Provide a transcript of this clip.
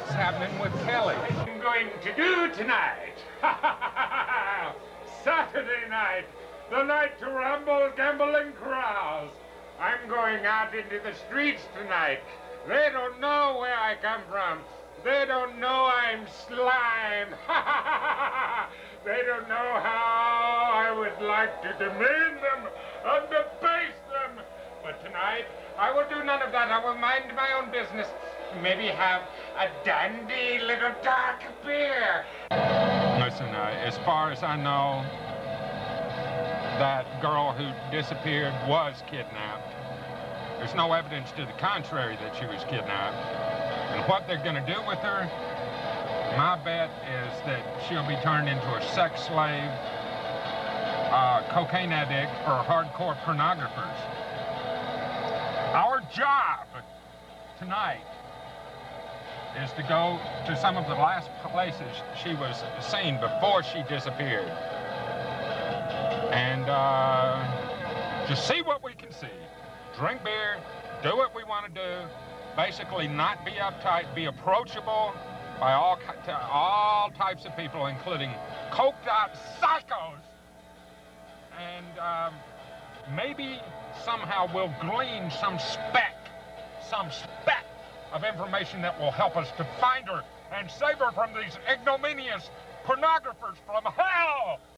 what's happening with Kelly. I'm going to do tonight. Saturday night, the night to rumble gamble, and crowds. I'm going out into the streets tonight. They don't know where I come from. They don't know I'm slime. they don't know how I would like to demean them and debase them. But tonight, I will do none of that. I will mind my own business. Maybe have a dandy little dark beer. Listen, uh, as far as I know, that girl who disappeared was kidnapped. There's no evidence to the contrary that she was kidnapped. And what they're going to do with her, my bet is that she'll be turned into a sex slave, a cocaine addict, or hardcore pornographers. Our job tonight is to go to some of the last places she was seen before she disappeared. And uh, just see what we can see. Drink beer, do what we want to do, basically not be uptight, be approachable by all, all types of people, including coked out psychos. And um, maybe somehow we'll glean some speck, some speck of information that will help us to find her and save her from these ignominious pornographers from hell.